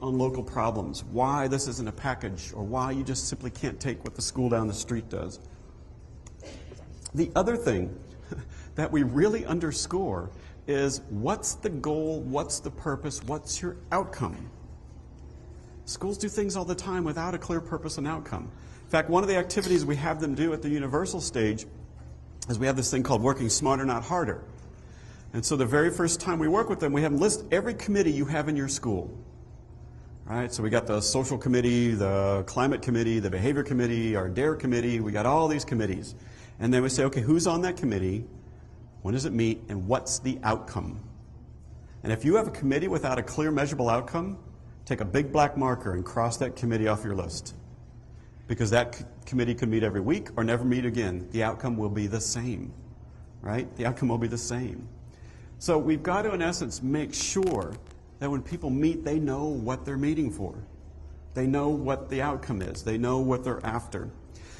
on local problems, why this isn't a package, or why you just simply can't take what the school down the street does. The other thing that we really underscore is what's the goal, what's the purpose, what's your outcome? Schools do things all the time without a clear purpose and outcome. In fact, one of the activities we have them do at the universal stage is we have this thing called working smarter, not harder. And so the very first time we work with them, we have them list every committee you have in your school. Right? So we got the social committee, the climate committee, the behavior committee, our DARE committee, we got all these committees. And then we say, okay, who's on that committee? When does it meet? And what's the outcome? And if you have a committee without a clear, measurable outcome, take a big black marker and cross that committee off your list. Because that committee could meet every week or never meet again. The outcome will be the same. Right? The outcome will be the same. So we've got to, in essence, make sure that when people meet, they know what they're meeting for. They know what the outcome is. They know what they're after.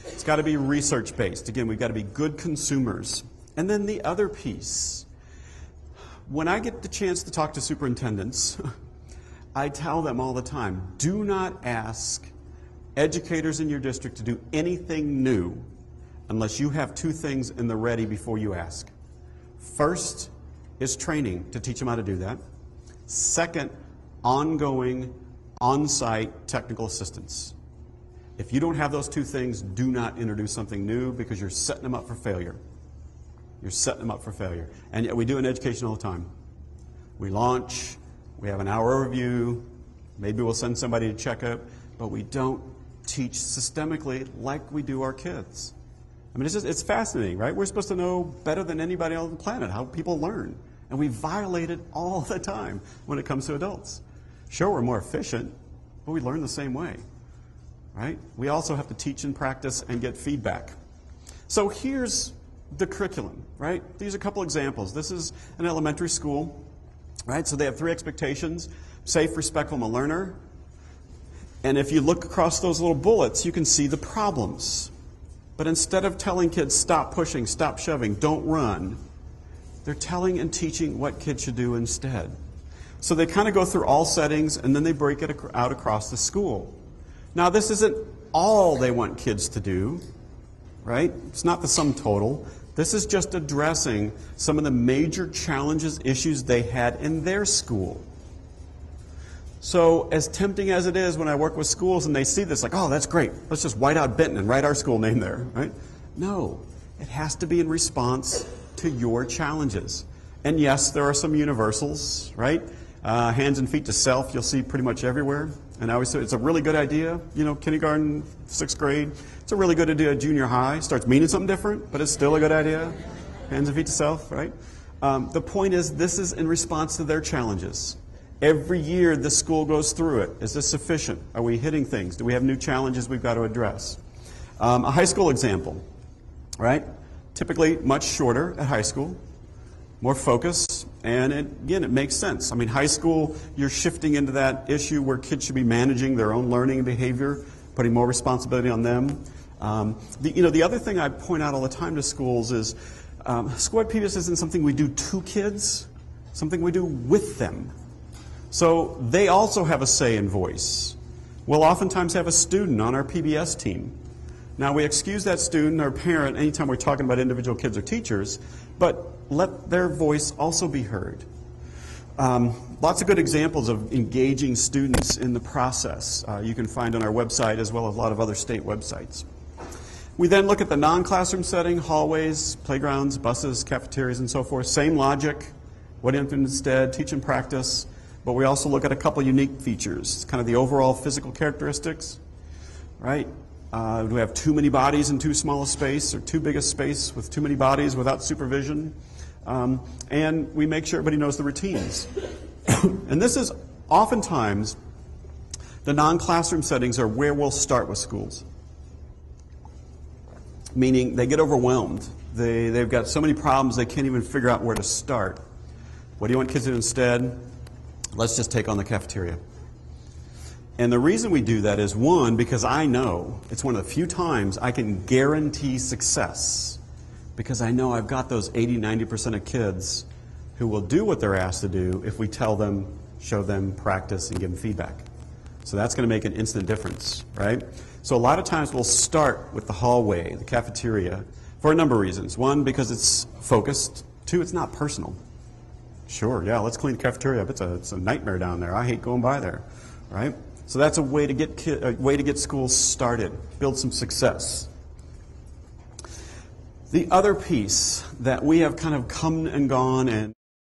It's got to be research based. Again, we've got to be good consumers. And then the other piece when I get the chance to talk to superintendents, I tell them all the time do not ask educators in your district to do anything new unless you have two things in the ready before you ask. First is training to teach them how to do that. Second, ongoing on site technical assistance. If you don't have those two things, do not introduce something new because you're setting them up for failure. You're setting them up for failure. And yet we do in education all the time. We launch, we have an hour review, maybe we'll send somebody to check it, but we don't teach systemically like we do our kids. I mean, it's just, it's fascinating, right? We're supposed to know better than anybody on the planet how people learn. And we violate it all the time when it comes to adults. Sure, we're more efficient, but we learn the same way, right? We also have to teach and practice and get feedback. So here's the curriculum, right? These are a couple examples. This is an elementary school, right? So they have three expectations safe, respectful, and a learner. And if you look across those little bullets, you can see the problems. But instead of telling kids, stop pushing, stop shoving, don't run, they're telling and teaching what kids should do instead. So they kind of go through all settings and then they break it out across the school. Now, this isn't all they want kids to do, right? It's not the sum total. This is just addressing some of the major challenges, issues they had in their school. So, as tempting as it is when I work with schools and they see this, like, oh, that's great. Let's just white out Benton and write our school name there, right? No, it has to be in response to your challenges. And yes, there are some universals, right? Uh, hands and feet to self, you'll see pretty much everywhere. And I always say it's a really good idea, you know, kindergarten, sixth grade. It's a really good idea junior high. Starts meaning something different, but it's still a good idea. Hands and feet to self, right? Um, the point is, this is in response to their challenges. Every year, the school goes through it. Is this sufficient? Are we hitting things? Do we have new challenges we've got to address? Um, a high school example, right? Typically much shorter at high school, more focus, and it, again, it makes sense. I mean, high school, you're shifting into that issue where kids should be managing their own learning and behavior, putting more responsibility on them. Um, the, you know, the other thing I point out all the time to schools is um, PBS isn't something we do to kids, something we do with them. So they also have a say and voice. We'll oftentimes have a student on our PBS team. Now, we excuse that student or parent anytime we're talking about individual kids or teachers, but let their voice also be heard. Um, lots of good examples of engaging students in the process uh, you can find on our website as well as a lot of other state websites. We then look at the non classroom setting hallways, playgrounds, buses, cafeterias, and so forth. Same logic. What instead? Teach and practice. But we also look at a couple unique features, kind of the overall physical characteristics, right? Uh, do we have too many bodies in too small a space or too big a space with too many bodies without supervision? Um, and we make sure everybody knows the routines. and this is oftentimes the non classroom settings are where we'll start with schools. Meaning they get overwhelmed. They, they've got so many problems they can't even figure out where to start. What do you want kids to do instead? Let's just take on the cafeteria. And the reason we do that is one, because I know it's one of the few times I can guarantee success because I know I've got those 80, 90% of kids who will do what they're asked to do if we tell them, show them, practice, and give them feedback. So that's going to make an instant difference, right? So a lot of times we'll start with the hallway, the cafeteria, for a number of reasons. One, because it's focused. Two, it's not personal. Sure, yeah, let's clean the cafeteria up. It's a, it's a nightmare down there. I hate going by there, right? So that's a way to get ki- a way to get schools started, build some success. The other piece that we have kind of come and gone and